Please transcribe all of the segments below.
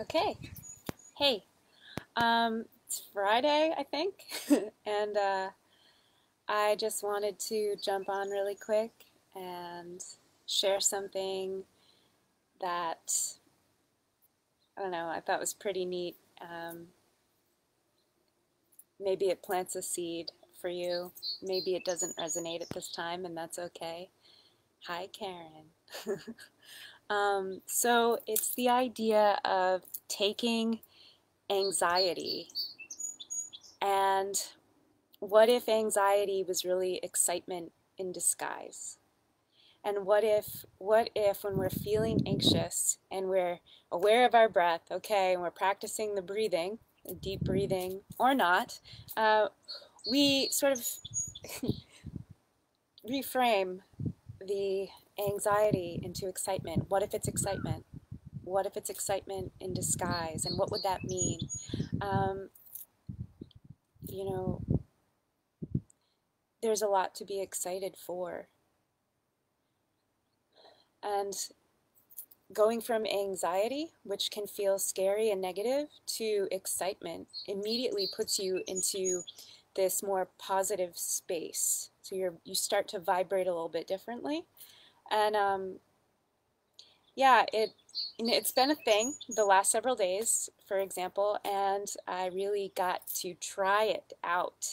Okay. Hey. Um, it's Friday, I think, and uh, I just wanted to jump on really quick and share something that I don't know. I thought was pretty neat. Um, maybe it plants a seed for you. Maybe it doesn't resonate at this time, and that's okay. Hi, Karen. Um, so it's the idea of taking anxiety and what if anxiety was really excitement in disguise? And what if, what if when we're feeling anxious and we're aware of our breath, okay, and we're practicing the breathing, the deep breathing or not, uh, we sort of reframe the anxiety into excitement. What if it's excitement? What if it's excitement in disguise? And what would that mean? Um, you know, there's a lot to be excited for. And going from anxiety, which can feel scary and negative, to excitement immediately puts you into this more positive space. So you're you start to vibrate a little bit differently. And um, yeah, it it's been a thing the last several days, for example, and I really got to try it out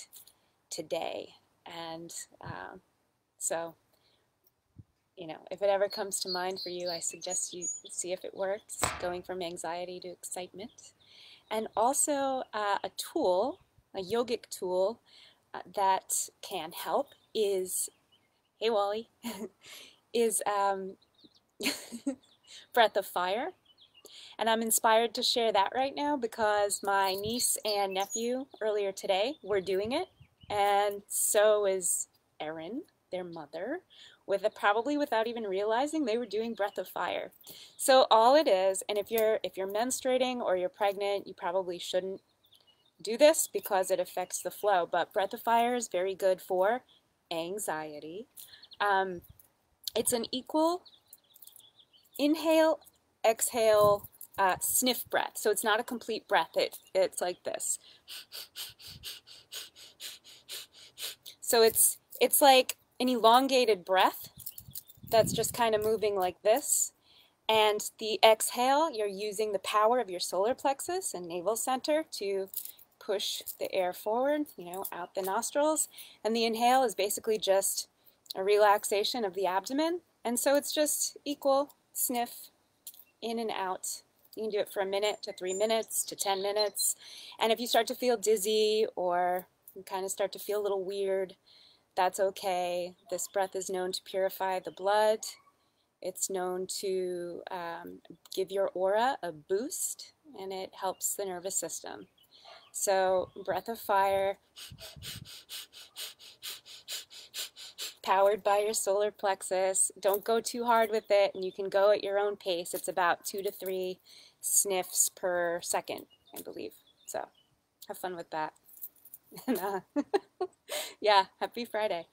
today. And uh, so, you know, if it ever comes to mind for you, I suggest you see if it works, going from anxiety to excitement. And also uh, a tool, a yogic tool uh, that can help is, hey Wally, is um, Breath of Fire. And I'm inspired to share that right now because my niece and nephew earlier today were doing it. And so is Erin, their mother, with a, probably without even realizing they were doing breath of fire. So all it is, and if you're if you're menstruating or you're pregnant, you probably shouldn't do this because it affects the flow. But breath of fire is very good for anxiety. Um, it's an equal inhale, exhale, uh, sniff breath. So it's not a complete breath. It it's like this. So it's it's like an elongated breath that's just kind of moving like this. And the exhale, you're using the power of your solar plexus and navel center to push the air forward, you know, out the nostrils. And the inhale is basically just a relaxation of the abdomen. And so it's just equal sniff in and out. You can do it for a minute to three minutes to 10 minutes. And if you start to feel dizzy or you kind of start to feel a little weird, that's okay. This breath is known to purify the blood. It's known to um, give your aura a boost and it helps the nervous system. So, breath of fire powered by your solar plexus. Don't go too hard with it, and you can go at your own pace. It's about two to three sniffs per second, I believe. So have fun with that. and, uh, yeah, happy Friday.